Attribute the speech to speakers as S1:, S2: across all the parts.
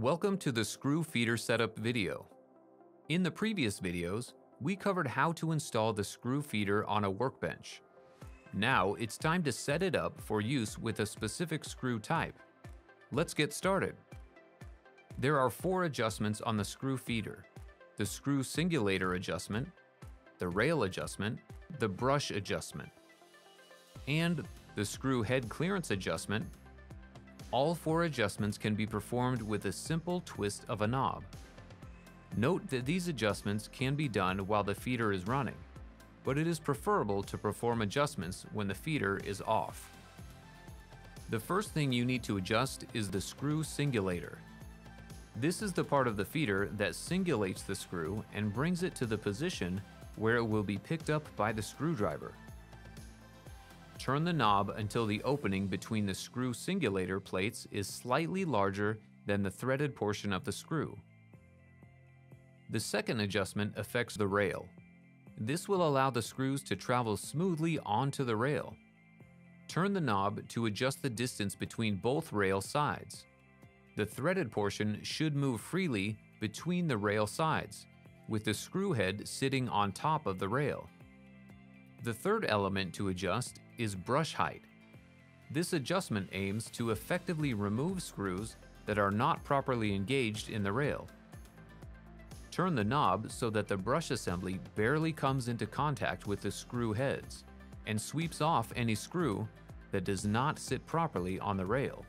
S1: Welcome to the screw feeder setup video. In the previous videos, we covered how to install the screw feeder on a workbench. Now it's time to set it up for use with a specific screw type. Let's get started. There are four adjustments on the screw feeder. The screw singulator adjustment, the rail adjustment, the brush adjustment, and the screw head clearance adjustment all four adjustments can be performed with a simple twist of a knob. Note that these adjustments can be done while the feeder is running, but it is preferable to perform adjustments when the feeder is off. The first thing you need to adjust is the screw singulator. This is the part of the feeder that singulates the screw and brings it to the position where it will be picked up by the screwdriver. Turn the knob until the opening between the screw singulator plates is slightly larger than the threaded portion of the screw. The second adjustment affects the rail. This will allow the screws to travel smoothly onto the rail. Turn the knob to adjust the distance between both rail sides. The threaded portion should move freely between the rail sides, with the screw head sitting on top of the rail. The third element to adjust is brush height. This adjustment aims to effectively remove screws that are not properly engaged in the rail. Turn the knob so that the brush assembly barely comes into contact with the screw heads and sweeps off any screw that does not sit properly on the rail.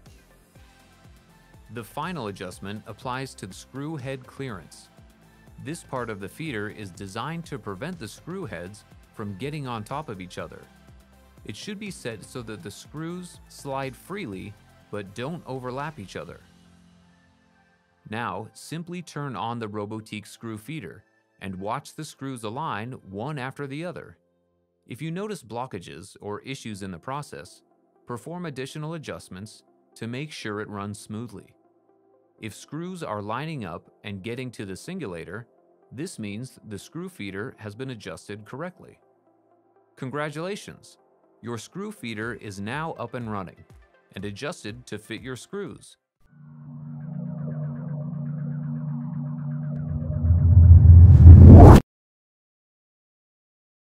S1: The final adjustment applies to the screw head clearance. This part of the feeder is designed to prevent the screw heads from getting on top of each other it should be set so that the screws slide freely but don't overlap each other. Now, simply turn on the Robotiq screw feeder and watch the screws align one after the other. If you notice blockages or issues in the process, perform additional adjustments to make sure it runs smoothly. If screws are lining up and getting to the singulator, this means the screw feeder has been adjusted correctly. Congratulations! Your screw feeder is now up and running and adjusted to fit your screws.